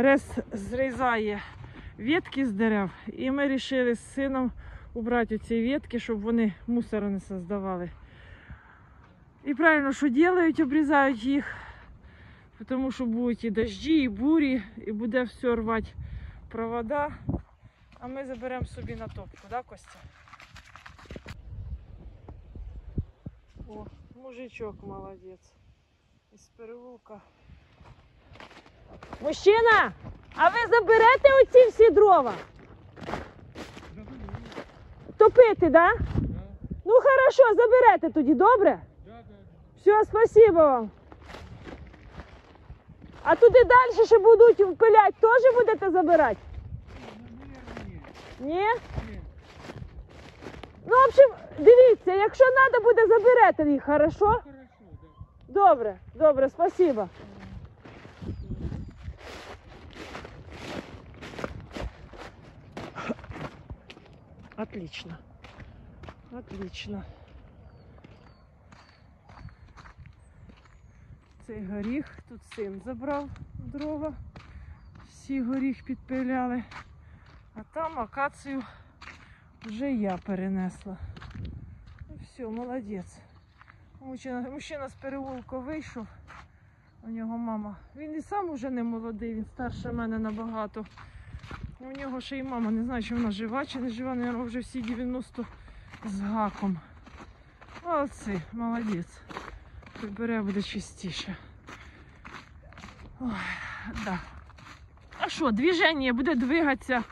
Рез зрізає ветки з дерев, і ми вирішили з сином убрати ці ветки, щоб вони мусора не создавали. І правильно, що роблять, обрізають їх, тому що будуть і дожді, і бурі, і буде все рвати провода. А ми заберемо собі на топку, да, Костя? О, мужичок молодець. Із переулка. Мужчина, а ви заберете оці всі дрова? Топити, да? Ну хорошо, заберете тоді, добре? Все, спасибо вам. А туди далі ще будуть впилять, теж будете забирати? Ні? Ну, в общем, дивіться, якщо треба буде, заберете їх, хорошо? Добре, добре, спасибо. Отлично. Отлично. Цей горіх, тут син забрав дрова. Всі горіх підпиляли. А там акацію вже я перенесла. Ну все, молодець. Мужчина, мужчина з переулку вийшов. У нього мама. Він і сам уже не молодий, він старше мене набагато. У нього ще й мама, не знаю, чи вона жива, чи не жива, Наверно, вже всі 90 з гаком. Молодці, молодець. Прибере буде чистіше. Ой, да. А що, движення буде двигатися.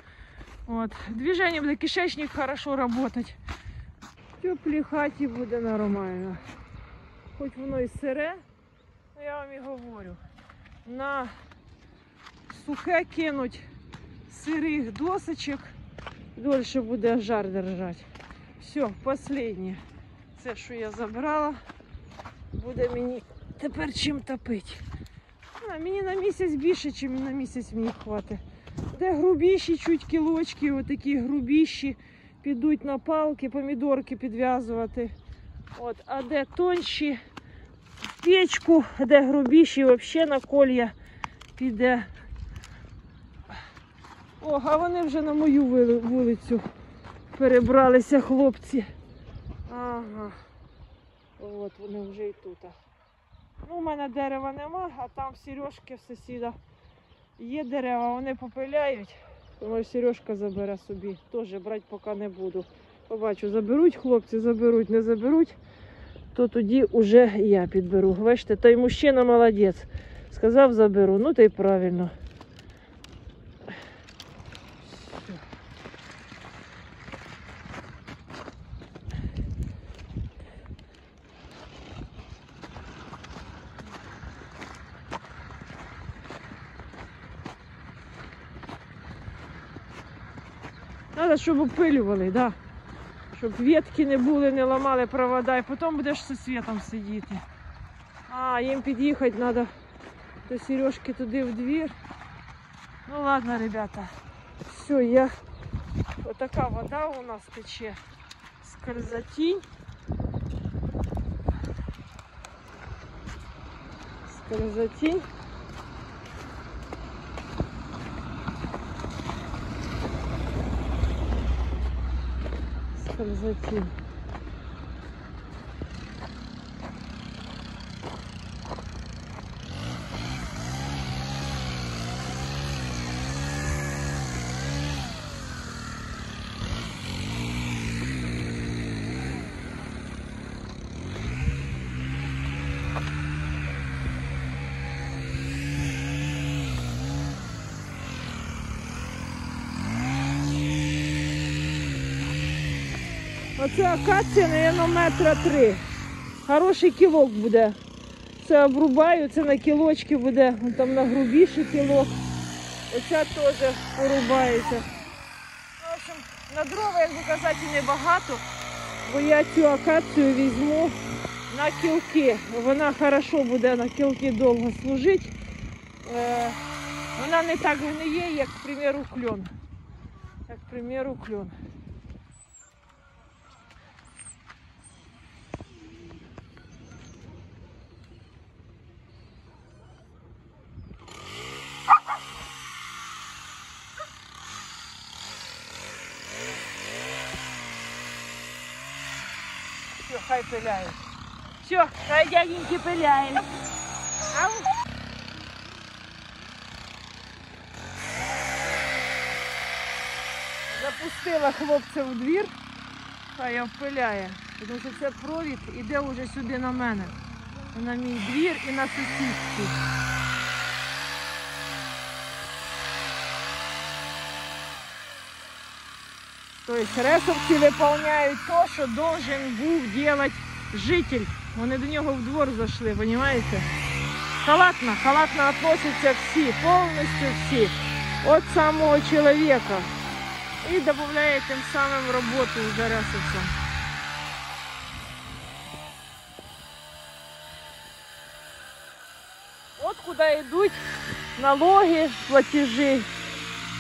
От. Движение буде кишечник хорошо работать. В теплій хаті буде нормально. Хоч воно і сире, ну я вам і говорю. На сухе кинуть сирих досочок, дольше буде жар держати. Все, останнє. Це, що я забрала, буде мені тепер чим топити. А, мені на місяць більше, ніж на місяць мені хватить. Де грубіші чуть кілочки, отакі грубіші, підуть на палки, помідорки підв'язувати. От, а де тонші, в печку, де грубіші, взагалі на колія піде. О, а вони вже на мою вулицю перебралися хлопці. Ага. От вони вже і тут. Ну, у мене дерева нема, а там Сережки в сусіда є дерева, вони попиляють. Тому Сережка забере собі. Теж брати поки не буду. Побачу, заберуть хлопці, заберуть, не заберуть, то тоді вже я підберу. Бачите, той мужчина молодець. Сказав, заберу. Ну та й правильно. Треба, щоб опилювали, да. Щоб ветки не були, не ламали провода, і потім будеш зі світом сидіти. А, їм під'їхати треба до Сережки туди в двір. Ну ладно, ребята. Все, я... Отака вода у нас тече. Скользотінь. Скользотінь. Скользотінь. Оце акація, мабуть, метра три. Хороший кілок буде. Це обрубаю, це на кілочки буде, там на грубіший кілок. Оця теж порубається. В общем, на дрова, як би казати, небагато, бо я цю акацію візьму на кілки. Вона хорошо буде на кілки довго служити. Е, вона не так гниє, як, к примеру, кльон. Як, к примеру, кльон. Хай пиляють. Все, хай дяденьки пиляють. Запустила хлопця в двір, хай обпиляє. Тому що це провід іде вже сюди на мене. На мій двір і на сусідський. Тобто ресовці виконують те, що должен був робити житель. Вони до нього в двор зайшли, розумієте? Халатно, халатно относяться всі, повністю всі. От самого чоловіка. І додає тим самим роботу вже ресовцям. От куди йдуть налоги, платежі.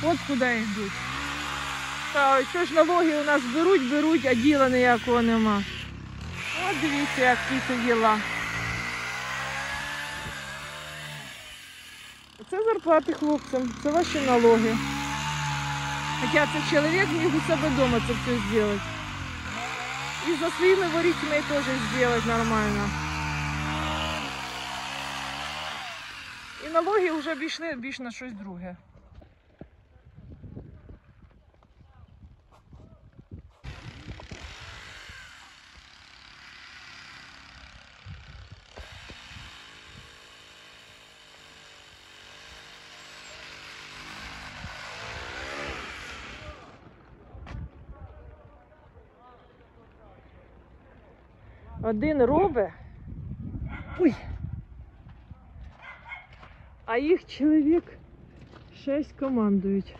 От куди йдуть. Та що ж налоги у нас беруть, беруть, а діла ніякого нема. От дивіться, як ці діла. Це зарплати хлопцям, це ваші налоги. Хоча це чоловік міг у себе вдома це все зробити. І за своїми ворітьми теж зробити нормально. І налоги вже більш на щось друге. Один робить. Ой. А їх чоловік шість командують.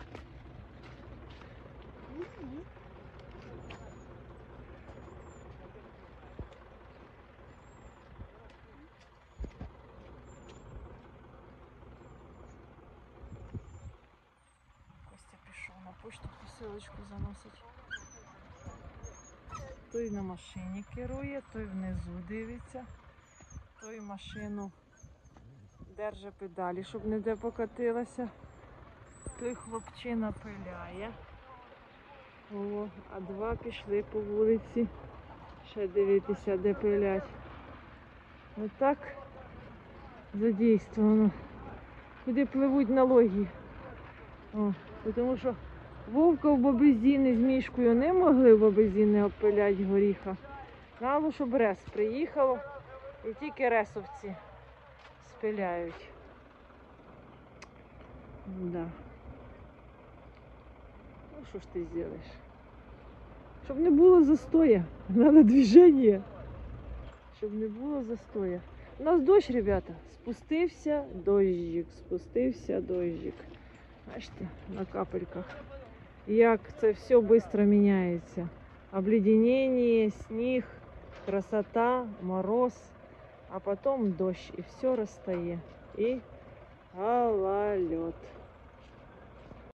Костя пішов на пошту посилочку заносить. Той на машині керує, той внизу дивиться, той машину держить педалі, щоб не де покатилася. Той хлопчина пиляє. О, а два пішли по вулиці. Ще дивитися, де пилять. Отак задействовано. Куди пливуть налоги. О, тому що Вовка в бабезіни з мішкою не могли в бабезіни опиляти горіха. Треба, щоб рес приїхало і тільки ресовці спиляють. Да. Ну що ж ти зробиш? Щоб не було застоя, треба движення. Щоб не було застоя. У нас дощ, ребята. Спустився дощик, спустився дощик. Бачите, на капельках як це все швидко міняється. Обледенение, сніг, красота, мороз, а потом дощ, і все розстає. І гололед.